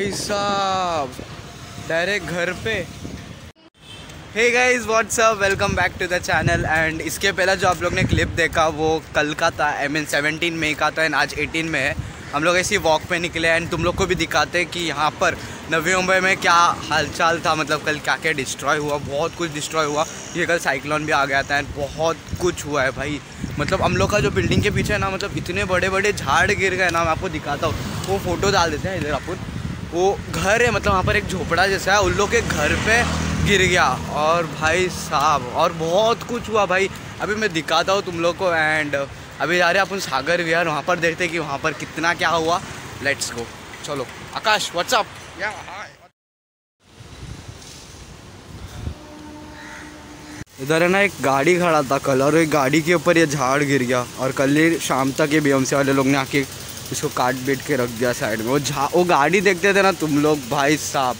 भाई साहब। डायरेक्ट घर पे। Hey guys what's up welcome back to the channel and इसके पहला जो आप लोग ने क्लिप देखा वो कल का था। आई मीन सेवनटीन मई का था एंड आज एटीन में है। हम लोग ऐसे वॉक पे निकले एंड तुम लोग को भी दिखाते हैं कि यहाँ पर नवी मुंबई में क्या हालचाल था। मतलब कल क्या क्या डिस्ट्रॉय हुआ, बहुत कुछ डिस्ट्रॉय हुआ। ये कल साइक्लोन भी आ गया था एंड बहुत कुछ हुआ है भाई। मतलब हम लोग का जो बिल्डिंग के पीछे ना मतलब इतने बड़े बड़े झाड़ गिर गए ना, मैं आपको दिखाता हूँ। वो फ़ोटो डाल देते हैं इधर अपन वो घर है मतलब वहाँ पर एक झोपड़ा जैसा है उन लोग के घर पे गिर गया। और भाई साहब और बहुत कुछ हुआ भाई। अभी मैं दिखाता हूँ तुम लोग को एंड अभी जा रहे हैं अपन सागर विहार वहाँ पर देखते हैं कि वहाँ पर कितना क्या हुआ। लेट्स गो चलो आकाश व्हाट्सअप या इधर है ना एक गाड़ी खड़ा था कल और एक गाड़ी के ऊपर ये झाड़ गिर गया। और कल ही शाम तक ये बीएमसी वाले लोग ने आके इसको काट बीट के रख दिया साइड में। वो झा वो गाड़ी देखते थे ना तुम लोग, भाई साहब।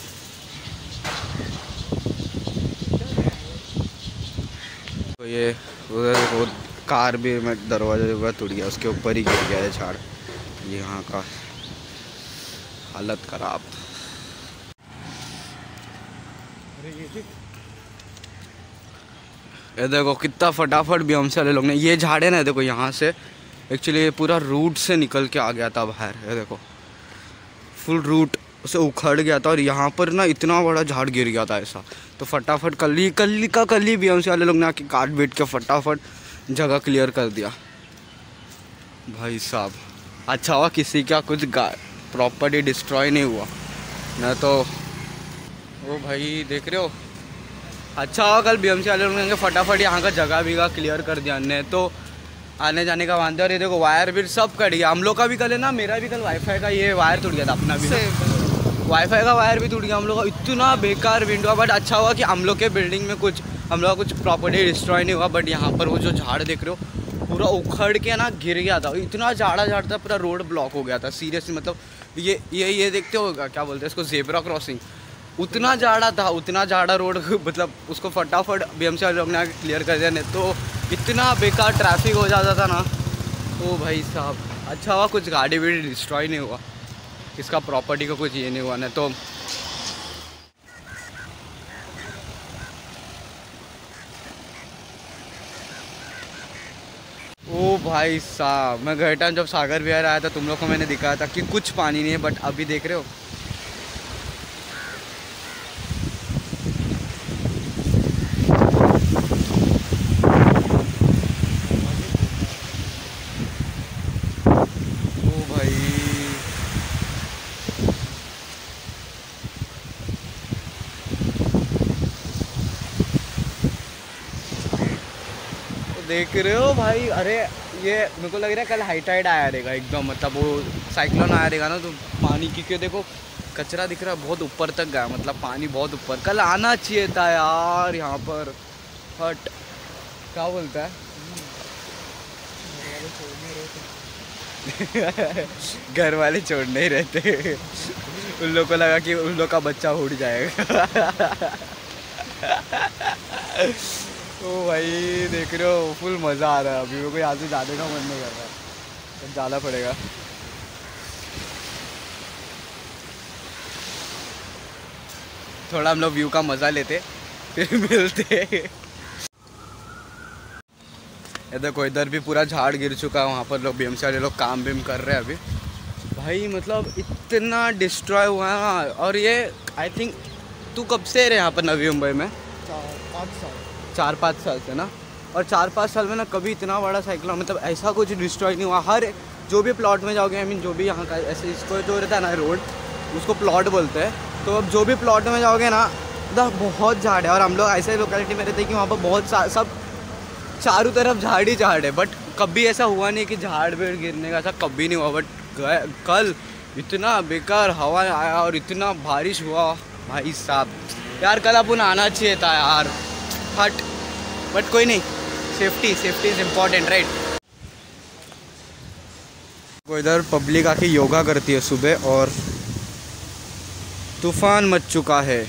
तो ये उधर वो कार भी मैं दरवाज़ा वगैरह टूट गया, उसके ऊपर ही गिर गया है झाड़। यहाँ का हालत खराब। ये देखो कितना फटाफट भी हमसे लोग ने। ये झाड़े ना, देखो यहाँ से एक्चुअली ये पूरा रूट से निकल के आ गया था बाहर ये देखो। फुल रूट उसे उखड़ गया था और यहाँ पर ना इतना बड़ा झाड़ गिर गया था ऐसा। तो फटाफट कल कल का कल ही बी वाले लोग ने आके काट बीट के फटाफट जगह क्लियर कर दिया। भाई साहब अच्छा हुआ किसी का कुछ प्रॉपर्टी डिस्ट्रॉय नहीं हुआ। न तो वो भाई, देख रहे हो? अच्छा हुआ कल बी एम सी वाले लोग ने फटाफट यहाँ का जगह भी क्लियर कर दिया। नहीं तो आने जाने का वांदे और ये देखो वायर भी सब कट गया। हम लोग का भी कल है ना मेरा भी कल वाईफाई का ये वायर टूट गया था अपना भी। वाईफाई का वायर भी टूट गया हम लोग का इतना बेकार विंडो बट अच्छा हुआ कि हम लोग के बिल्डिंग में कुछ हम लोग का कुछ प्रॉपर्टी डिस्ट्रॉय नहीं हुआ बट यहाँ पर वो जो झाड़ देख रहे हो पूरा उखड़ के ना गिर गया था। इतना झाड़ा झाड़ था पूरा रोड ब्लॉक हो गया था सीरियसली मतलब ये ये ये देखते होगा क्या बोलते हैं इसको जेबरा क्रॉसिंग उतना झाड़ा था, उतना झाड़ा रोड मतलब उसको फटाफट बी एम सी लोग ने क्लियर कर दिया, नहीं तो इतना बेकार ट्रैफ़िक हो जाता था ना। ओ भाई साहब अच्छा हुआ कुछ गाड़ी भी डिस्ट्रॉय नहीं हुआ। इसका प्रॉपर्टी का कुछ ये नहीं हुआ ना तो ओ भाई साहब, मैं गए टाइम जब सागर बिहार आया था, तुम लोग को मैंने दिखाया था कि कुछ पानी नहीं है बट अभी देख रहे हो? देख रहे हो भाई? अरे, ये मेरे को लग रहा है कल हाई टाइड आया रहेगा एकदम मतलब वो साइक्लोन आया रहेगा ना तो पानी की क्योंकि देखो, कचरा दिख रहा है बहुत ऊपर तक गया मतलब पानी बहुत ऊपर। कल आना चाहिए था यार यहाँ पर। हट क्या बोलता है? घर वाले छोड़ नहीं रहते। उन लोग को लगा कि उन लोग का बच्चा उड़ जाएगा। ओ भाई देख रहे हो फुल मज़ा आ रहा है। अभी मेरे को यहाँ से जाने का मन नहीं कर रहा तो जाना पड़ेगा। थोड़ा हम लोग व्यू का मज़ा लेते, फिर मिलते। ये देखो, इधर भी पूरा झाड़ गिर चुका है, वहाँ पर लोग बी वाले लोग काम बीम कर रहे हैं अभी। भाई मतलब इतना डिस्ट्रॉय हुआ है और ये आई थिंक तू कब से रहे यहाँ पर नवी मुंबई में? पाँच साल। चार पाँच साल से ना। और चार पाँच साल में ना कभी इतना बड़ा साइक्लोन मतलब ऐसा कुछ डिस्ट्रॉय नहीं हुआ। हर जो भी प्लॉट में जाओगे आई मीन जो भी यहाँ का ऐसे इसको जो रहता है ना रोड उसको प्लॉट बोलते हैं। तो अब जो भी प्लॉट में जाओगे ना तो बहुत झाड़ है। और हम लोग ऐसे लोकेलिटी में रहते हैं कि वहाँ पर बहुत सब चारों तरफ़ झाड़ ही झाड़ है। बट कभी ऐसा हुआ नहीं कि झाड़ वेड़ गिरने का ऐसा कभी नहीं हुआ। बट कल इतना बेकार हवा आया और इतना बारिश हुआ। भाई साहब, यार कल अपन आना चाहिए था यार। हट बट कोई नहीं. Safety safety is important right इधर पब्लिक आके योगा करती है सुबह और तूफ़ान मच चुका है.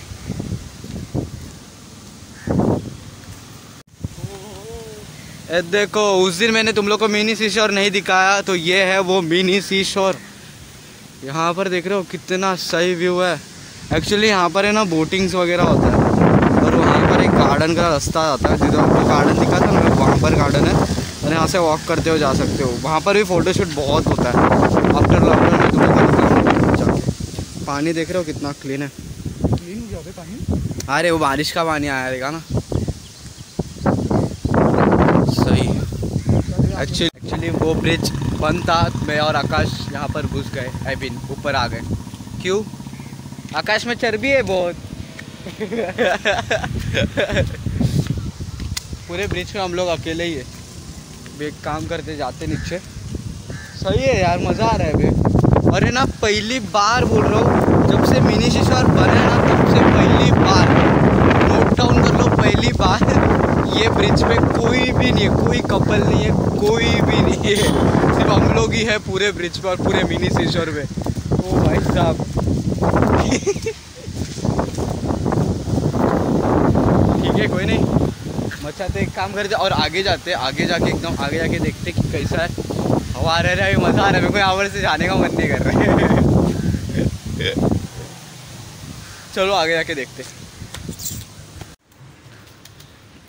देखो, उस दिन मैंने तुम लोग को मिनी सीशोर नहीं दिखाया तो ये है वो मिनी सीशोर यहाँ पर देख रहे हो कितना सही व्यू है. एक्चुअली यहाँ पर है ना बोटिंग्स वगैरह होता है. पर एक गार्डन का रास्ता आता है जिधर आपको गार्डन दिखा था ना वहाँ पर गार्डन है और यहाँ से वॉक करते हुए जा सकते हो। वहाँ पर भी फ़ोटोशूट बहुत होता है। आफ्टर लॉकडाउन में तुम्हें जाके पानी देख रहे हो कितना क्लीन है? क्लीन हो गया पानी? अरे वो बारिश का पानी आया रहेगा ना। सही। एक्चुअली एक्चुअली वो ब्रिज बंद था मैं और आकाश यहाँ पर घुस गए आई मीन ऊपर आ गए। क्यों? आकाश में चर्बी है बहुत। पूरे ब्रिज में हम लोग अकेले ही है। काम करते जाते नीचे। सही है यार, मज़ा आ रहा है अभी अरे ना, पहली बार बोल रहा हूँ, जब से मिनी शिशर बने ना, तब से पहली बार। नोट डाउन कर लो, पहली बार। ये ब्रिज पे कोई भी नहीं है, कोई कपल नहीं है, कोई भी नहीं है। सिर्फ़ हम लोग ही है पूरे ब्रिज पर पूरे मिनी शिशर पे ओ भाई साहब ठीक है कोई नहीं। मचाते एक काम करते और आगे जाते आगे जाके एकदम आगे जाके देखते कि कैसा है। हवा आ रहा है मज़ा आ रहा है, मेरे को यहाँ से जाने का मन नहीं कर रहा है। चलो, आगे जाके देखते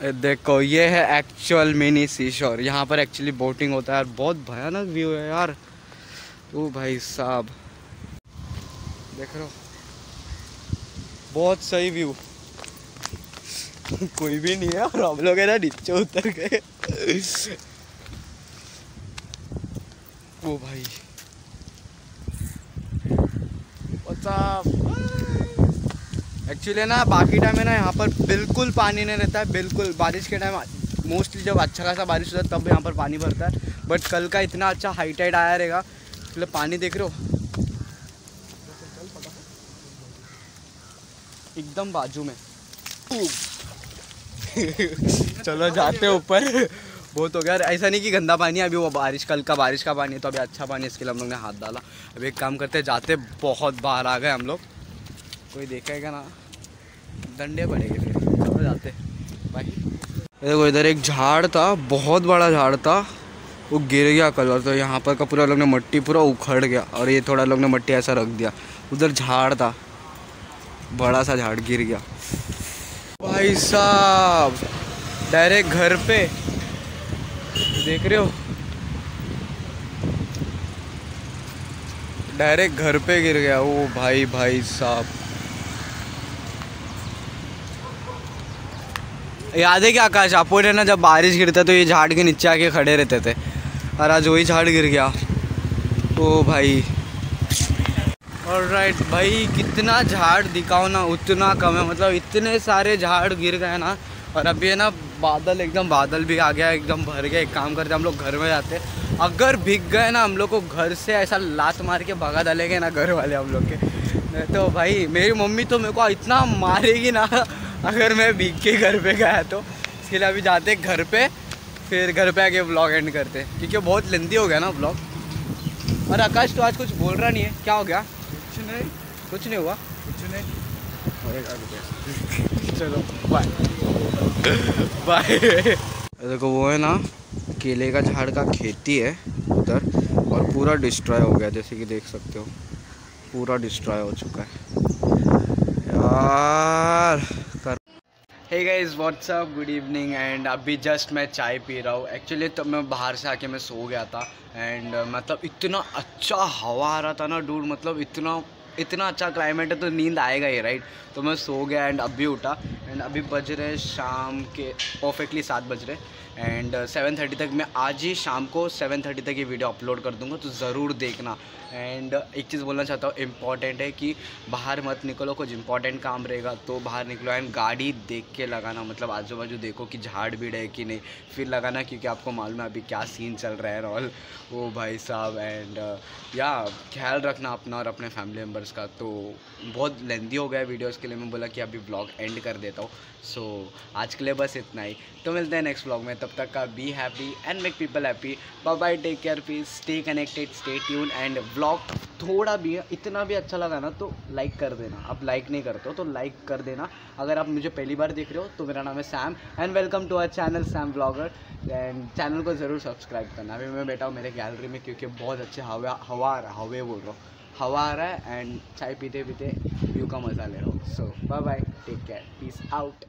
देखो, ये है एक्चुअल मिनी सीशोर यहाँ पर एक्चुअली बोटिंग होता है यार, बहुत भयानक व्यू है यार। ओ भाई साहब। देख रहे हो? बहुत सही व्यू कोई भी नहीं है और हम लोग है ना नीचे उतर गए। ओ भाई। एक्चुअली ना, बाकी टाइम है ना, यहाँ पर बिल्कुल पानी नहीं रहता है, बिल्कुल। बारिश के टाइम मोस्टली जब अच्छा खासा बारिश होता है, तब यहाँ पर पानी भरता है। बट कल का इतना अच्छा हाई टाइड आया रहेगा, इसलिए पानी देख रहे हो? एकदम बाजू में। चलो जाते ऊपर। बहुत हो गया। ऐसा नहीं कि गंदा पानी है, अभी वो बारिश, कल का बारिश का पानी है तो अभी अच्छा पानी इसके लिए हम लोग ने हाथ डाला। अभी एक काम करते जाते बहुत बाहर आ गए हम लोग। कोई देखेगा ना? डंडे पड़ेंगे फिर। चलो जाते भाई देखो, इधर एक झाड़ था, बहुत बड़ा झाड़ था। वो गिर गया कलर तो यहाँ पर का पूरा लोग ने मट्टी पूरा उखड़ गया, और ये थोड़ा लोग ने मट्टी ऐसा रख दिया। उधर झाड़ था, बड़ा सा झाड़ गिर गया। भाई साहब डायरेक्ट घर पे। देख रहे हो? डायरेक्ट घर पे गिर गया। ओ भाई भाई साहब। याद है क्या आकाश? आपको ने ना, जब बारिश गिरता तो ये झाड़ के नीचे आके खड़े रहते थे। और आज वही झाड़ गिर गया। ओ भाई। और राइट भाई, कितना झाड़ दिखाओ ना, उतना कम है। मतलब इतने सारे झाड़ गिर गए ना, और अभी है ना, बादल एकदम, बादल भी आ गया, एकदम भर गया। एक काम करते हम लोग घर में जाते अगर भीग गए ना, हम लोग को घर से ऐसा लात मार के भगा डालेंगे ना, घर वाले हम लोग के। तो भाई, मेरी मम्मी तो मेरे को इतना मारेगी ना, अगर मैं भीग के घर पे गया तो। इसके लिए अभी जाते घर पे, फिर घर पे आके ब्लॉग एंड करते क्योंकि बहुत लेंदी हो गया ना ब्लॉग और आकाश तो आज कुछ बोल रहा नहीं है। क्या हो गया? कुछ नहीं। कुछ नहीं हुआ। कुछ नहीं। चलो बाय बाय देखो वो है ना केले का झाड़ का खेती है उधर और पूरा डिस्ट्रॉय हो गया जैसे कि देख सकते हो। पूरा डिस्ट्रॉय हो चुका है। यार! Hey guys what's up good evening and अभी जस्ट मैं चाय पी रहा हूँ। एक्चुअली तो मैं बाहर से आके मैं सो गया था एंड uh, मतलब इतना अच्छा हवा आ रहा था ना डूर मतलब इतना इतना अच्छा क्लाइमेट है तो नींद आएगा ही राइट तो मैं सो गया एंड अभी उठा एंड अभी बज रहे शाम के परफेक्टली सात बज रहे एंड सेवन थर्टी तक मैं आज ही शाम को सेवन थर्टी तक ये वीडियो अपलोड कर दूँगा तो ज़रूर देखना। एंड एक चीज़ बोलना चाहता हूँ इंपॉर्टेंट है कि बाहर मत निकलो कुछ इंपॉर्टेंट काम रहेगा तो बाहर निकलो एंड गाड़ी देख के लगाना मतलब आजू बाजू देखो कि झाड़ भीड़ है कि नहीं फिर लगाना क्योंकि आपको मालूम है अभी क्या सीन चल रहा है ऑल वो भाई साहब एंड या ख्याल रखना अपना और अपने फैमिली मेंबर्स का तो बहुत लेंदी हो गया वीडियोज़ के लिए। मैं बोला कि अभी ब्लॉग एंड कर देता हूँ। सो so, आज के लिए बस इतना ही। तो मिलते हैं नेक्स्ट ब्लॉग में तब तक का be happy and make people happy bye bye take care please stay connected stay tune and blog थोड़ा भी इतना भी अच्छा लगा ना तो लाइक कर देना। आप लाइक नहीं करते हो तो लाइक कर देना। अगर आप मुझे पहली बार देख रहे हो तो मेरा नाम है Sam and welcome to our channel Sam blogger and channel को ज़रूर सब्सक्राइब करना। अभी मैं बैठा हूँ मेरे गैलरी में क्योंकि बहुत अच्छे हवा हवा आ रहा हवे बोल रहा हूँ। हवा आ रहा है एंड चाय पीते पीते व्यू का मज़ा ले रहा हूँ। So bye bye take care peace out